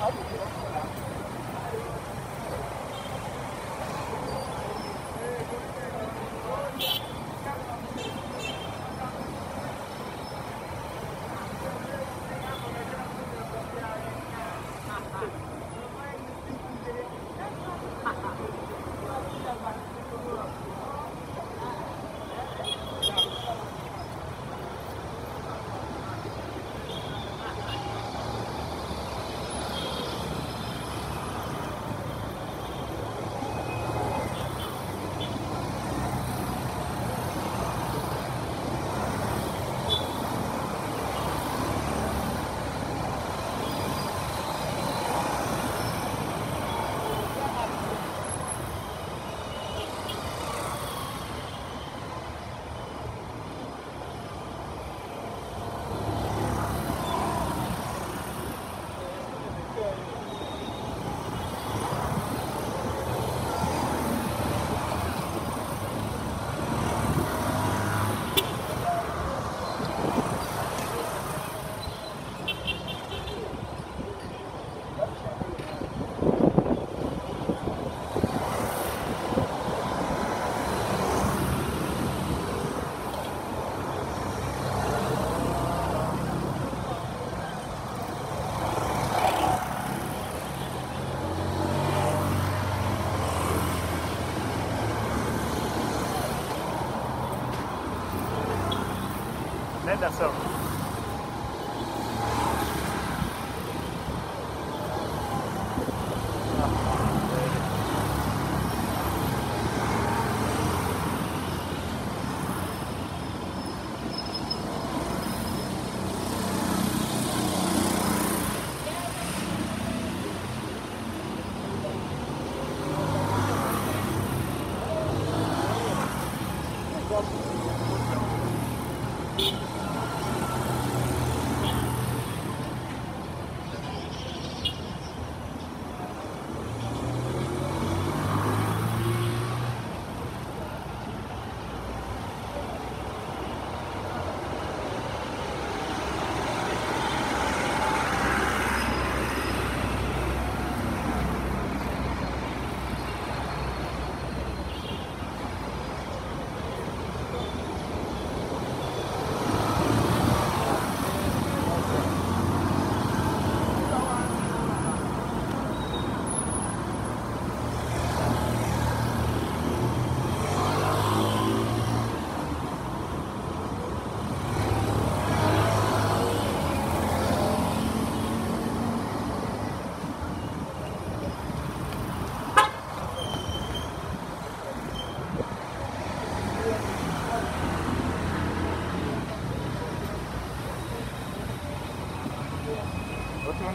ở né, da ação.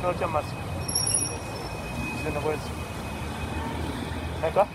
Nenda sawa. Otro un dolce más. Se no puede. ¿Acá?